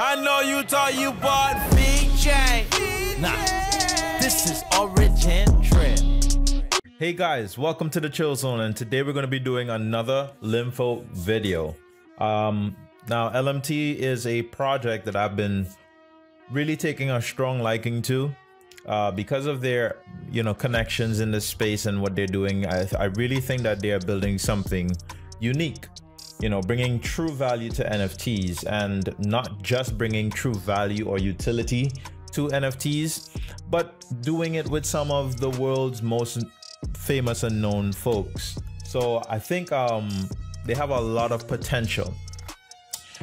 I know you thought you bought VJ. Nah, this is Origin Trip. Hey guys, welcome to the Chill Zone, and today we're going to be doing another Lympo video. Um, now, LMT is a project that I've been really taking a strong liking to. Uh, because of their, you know, connections in the space and what they're doing, I, I really think that they are building something unique you know, bringing true value to NFTs and not just bringing true value or utility to NFTs, but doing it with some of the world's most famous and known folks. So I think um, they have a lot of potential.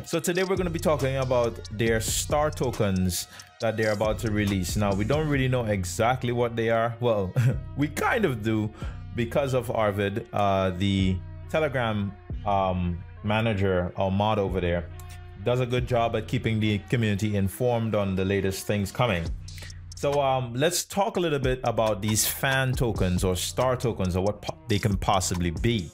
So today we're going to be talking about their star tokens that they're about to release. Now we don't really know exactly what they are. Well, we kind of do because of Arvid, uh, the Telegram um, manager or mod over there does a good job at keeping the community informed on the latest things coming. So um, let's talk a little bit about these fan tokens or star tokens or what they can possibly be.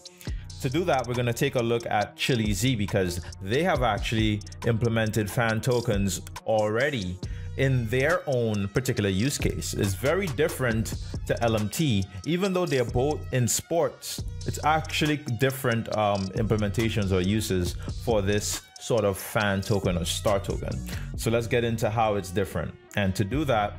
To do that, we're going to take a look at Chiliz because they have actually implemented fan tokens already in their own particular use case. It's very different to LMT, even though they're both in sports. It's actually different um, implementations or uses for this sort of fan token or star token. So let's get into how it's different. And to do that,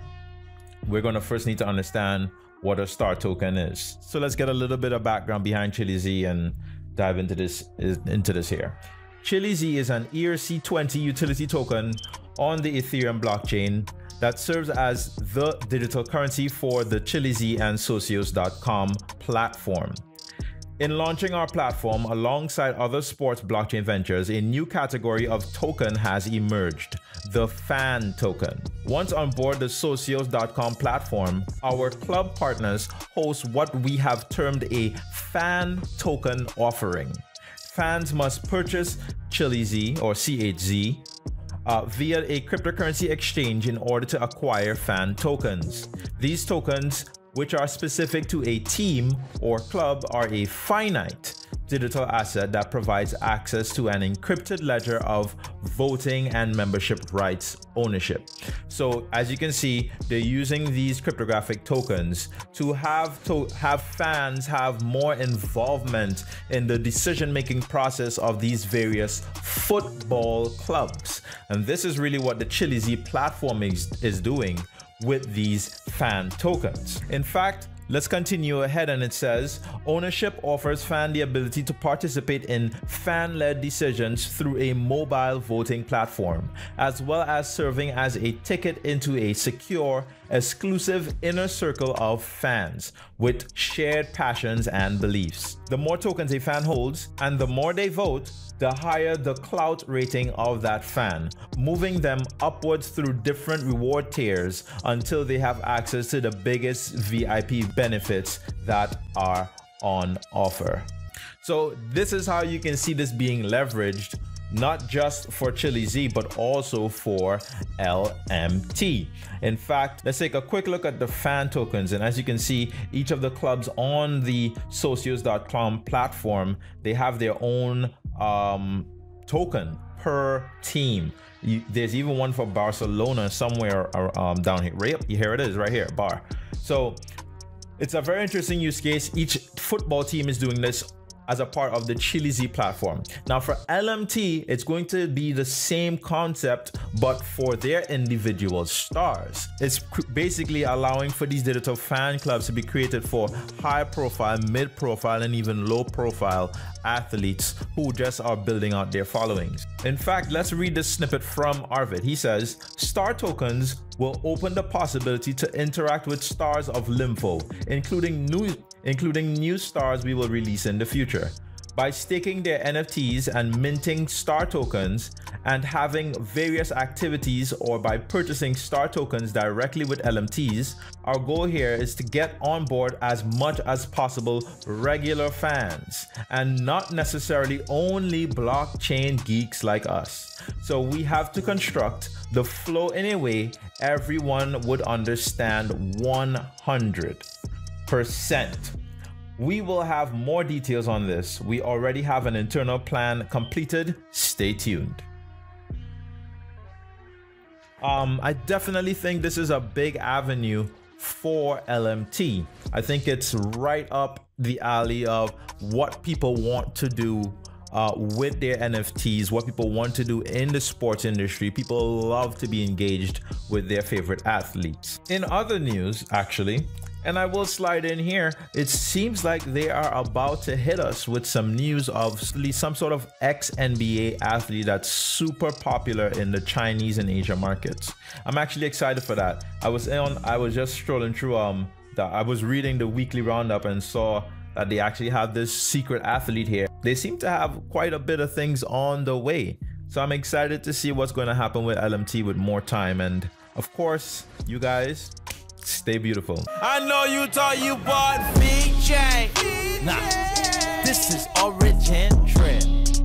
we're going to first need to understand what a star token is. So let's get a little bit of background behind Chiliz and dive into this into this here. Chiliz is an ERC20 utility token on the Ethereum blockchain that serves as the digital currency for the ChiliZ and Socios.com platform. In launching our platform alongside other sports blockchain ventures, a new category of token has emerged the fan token. Once on board the Socios.com platform, our club partners host what we have termed a fan token offering. Fans must purchase ChiliZ or CHZ uh, via a cryptocurrency exchange in order to acquire fan tokens. These tokens, which are specific to a team or club, are a finite digital asset that provides access to an encrypted ledger of voting and membership rights ownership. So as you can see, they're using these cryptographic tokens to have to have fans have more involvement in the decision-making process of these various football clubs. And this is really what the Chiliz platform is, is doing with these fan tokens. In fact, Let's continue ahead and it says ownership offers fan the ability to participate in fan led decisions through a mobile voting platform, as well as serving as a ticket into a secure, exclusive inner circle of fans with shared passions and beliefs. The more tokens a fan holds and the more they vote, the higher the clout rating of that fan, moving them upwards through different reward tiers until they have access to the biggest VIP benefits that are on offer. So this is how you can see this being leveraged not just for Chiliz, but also for LMT. In fact, let's take a quick look at the fan tokens. And as you can see, each of the clubs on the socios.com platform, they have their own um, token per team. You, there's even one for Barcelona somewhere um, down here. Right, here it is, right here, bar. So it's a very interesting use case. Each football team is doing this as a part of the ChiliZ platform. Now for LMT, it's going to be the same concept, but for their individual stars. It's basically allowing for these digital fan clubs to be created for high profile, mid profile, and even low profile athletes who just are building out their followings. In fact, let's read this snippet from Arvid. He says, Star tokens will open the possibility to interact with stars of Lympo, including new including new stars we will release in the future. By staking their NFTs and minting star tokens and having various activities or by purchasing star tokens directly with LMTs, our goal here is to get on board as much as possible regular fans and not necessarily only blockchain geeks like us. So we have to construct the flow in a way everyone would understand 100%. We will have more details on this. We already have an internal plan completed. Stay tuned. um, I definitely think this is a big avenue for LMT. I think it's right up the alley of what people want to do uh, with their NFTs, what people want to do in the sports industry. People love to be engaged with their favorite athletes. In other news, actually, and I will slide in here. It seems like they are about to hit us with some news of some sort of ex NBA athlete that's super popular in the Chinese and Asia markets. I'm actually excited for that. I was on, I was just strolling through um that I was reading the weekly roundup and saw that they actually have this secret athlete here. They seem to have quite a bit of things on the way. So I'm excited to see what's going to happen with LMT with more time. And of course, you guys, stay beautiful. I know you thought you bought VJ. Nah, this is Origin Trip.